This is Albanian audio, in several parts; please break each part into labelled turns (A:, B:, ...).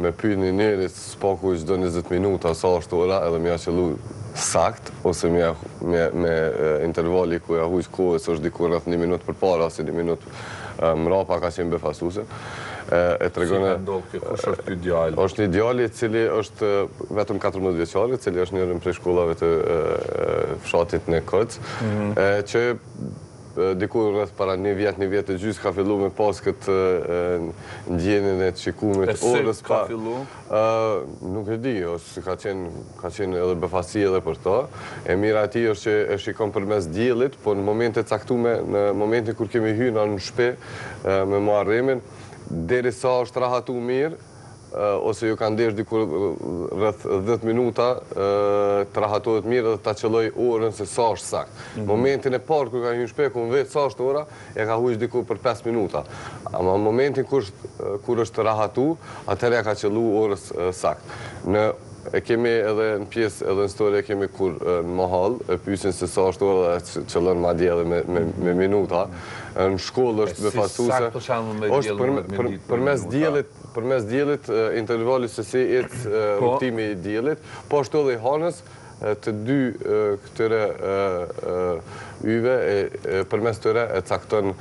A: Me pyet një njeri s'paku çdo njëzet minuta sa është ora edhe me ja qëllu saktë ose me ja me intervali ku ja huq kohës është diku rreth një minutë përpara ose një minutë mrapa ka qenë befasuese.
B: E tregon Si ka ndodhur kjo? Kush është ky djalë?
A: Është një djalë i cili është vetëm katërmbëdhjetë vjeçar, i cili është njërën prej shkollave të fshatit Nekoc, që Dikur rreth para një vjet, një vjet e gjysmë ka fillu me pas këtë ndjenjën e të shikumit
B: orës. E si ka fillu?
A: Nuk e di, është ka qenë, ka qenë edhe befasi edhe për to. E mira e tij është që e shikon përmes diellit, po në momente të caktume, në momentin kur kemi hy na në shpi me Muharremin, derisa është rahatu mirë, ose ju kanë dasht dikur rreth dhjetë minuta, të rahatohet mirë edhe ta qëlloj orën se sa është saktë. Momentin e parë kur ka hyrë në shpi e kum vetë sa është ora, ja ka huq diku për pesë minuta. Ama në momentin kur është rahatu, atëherë ja ka qëllu orës saktë. Në E kemi edhe në pjesë edhe në storie e kemi kur në mahallë e pyesin se sa është ora dhe e qëllon madje edhe me me me minuta në shkollë është
B: befasuese është për për
A: përmes diellit përmes diellit intervali se si ec rrugëtimi i diellit po ashtu edhe i hanës të dy këtyre yjeve përmes tyre e cakton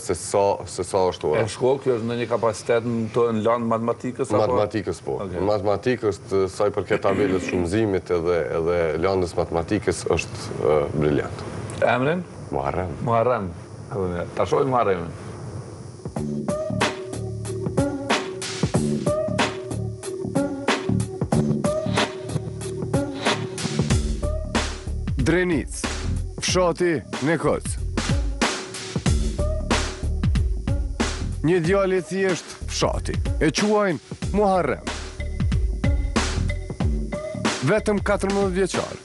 A: se sa se sa është ora.
B: E në shkollë kjo është ndonjë kapacitet në të në landë t'matematikës apo?
A: Matematikës po. Matematikës sa i përket tabelës shumëzimit edhe edhe landës matematikës është briljant.
B: Emrin?
A: Muharrem.
B: Muharrem. Ta shohim Muharremin.
C: Drenicë, fshati Nekoc. Një djalë i thjeshtë fshati. E quajnë Muharrem. Vetëm 14
D: vjeçar.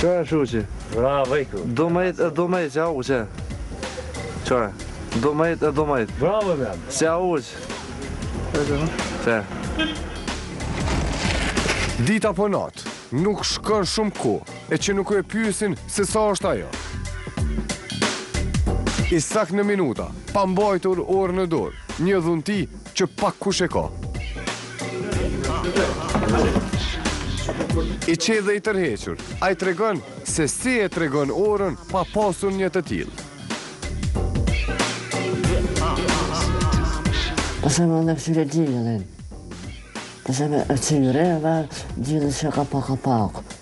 D: Qa e
E: shuqi?
D: Vra vejku
F: Dymbëdhjetë e dymbëdhjetë qa u qe Qa e Dymbëdhjetë e dymbëdhjetë
E: Bravo me jam
F: Qa u qe Te
C: Ditë apo natë Nuk shkon shumë kohë E që nuk e pyesin se sa është ajo I saktë në minuta Pa mbajtur orë në dorë Një dhunti që pak kush e ka. I qetë dhe i tërhequr, ai tregon se si e tregon orën pa pasur një të tillë.
G: Ose me e kqyrë diellin e. Ose më e cilë reva, diellin që ka pak a pak.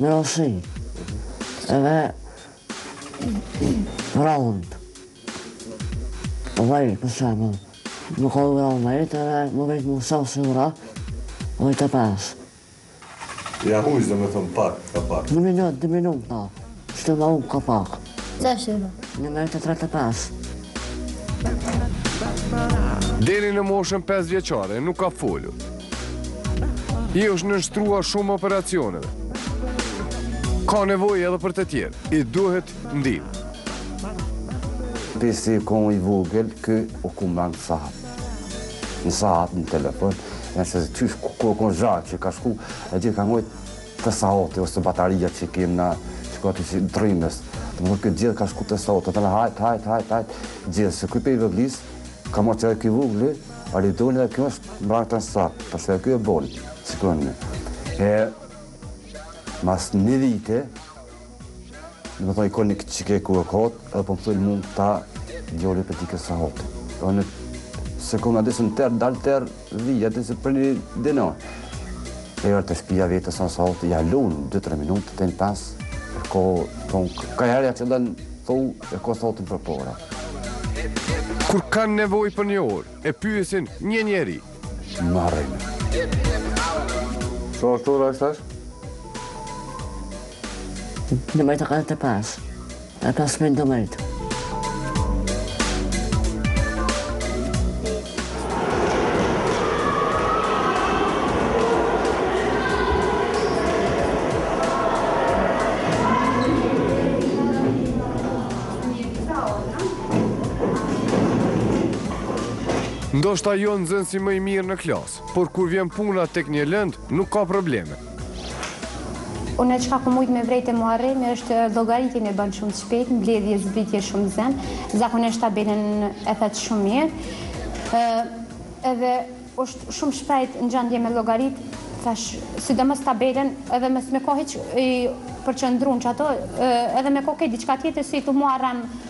G: në Rusi dhe Round Vaj, për shembull Më kohë dhe Round Vaj të dhe më vet mu sa osht ora Vaj të pas
A: Ja huq dhe me thënë pak, ka pak
G: Një minutë, dy minuta Së të më umë ka pak
H: Sa
G: është edhe? Njimdhetë e tridhetë e pesë.
C: Deri në moshën 5 vjeçare, nuk ka folu. I është nënshtrua shumë operacioneve. Ka nevojë edhe për të tjerë, i duhet ndihmë.
I: Prej se u konë i vogël, ky u kon te sahati. Në sahat, në telefon, nëse të qysh ku konë zhaqë, që ka shku, e gjithë ka mojtë, Te sahati ose bateria që kemi na shko aty si rrymës. Do të këtë gjithë ka shku te sahati, të hajt, hajt, hajt, hajt, gjithë, se ky prej vegjëlisë, ka mërë që e ky vogli, Aridoni dhe kjo është mbrang të nësat, për shkaj ky e bon, shikoni. E, mas një vite, Domethonë koni këtë që ke ku e kotë, edhe po më thotë mund ta gjori për ti këtë sahat. Dhe nëse ku nga disë në tërë, dalë tërë, vi, ja disë për një dino. E jërë te shpia vetë, sa sahati, ja lunë, 2-3 minuta, të në pas, e ko, tonë, ka herë ja që dhe në thu, e ko sahatin përpara.
C: Kur kanë nevojë për një orë, e pyesin një njeri,
A: Marrejme. Shumë ashtu, Rajs, tash?
G: Në mërë të këtë të pas. E pas me në mërë të.
C: Ndoshta jo nxënësi më i mirë në klasë, por kur vjen puna tek një lëndë, nuk ka probleme.
H: Unë çka po muj me vrejt te Muharremi është llogaritjen e bën shumë shpejt, mbledhje zbritje shumëzim. Zakonisht tabelën e thet shumë mirë. Ë edhe është shumë shpejt në gjendje me llogarit, thashë, sidomos tabelën, edhe mos me kanë hiç i përqendruar n'ato, edhe me kanë diçka tjetër si
B: te Muharrem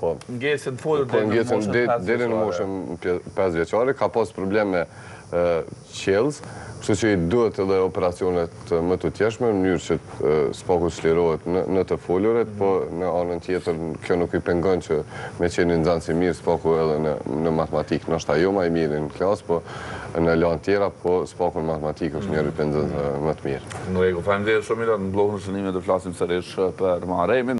B: Po, ngec në të
A: folur
B: deri në moshën
A: 5 vjeçare. Deri në moshën 5 vjeçare, ka pas probleme me qiellzë, kështu që i duhet edhe operacionet e mëtutjeshme, në mënyrë që së paku të lirohet në të folurit, po në anën tjetër, kjo nuk i pengon që me qenë nxanës i mirë, së paku edhe në matematikë, ndoshta jo ma i miri në klasë, po në landë tjera, po së paku në matematikë është njëri prej më të
B: mirëve. Në rregull, faleminderit shumë i rëtë, në blohën së njëme të flasim sërish për ma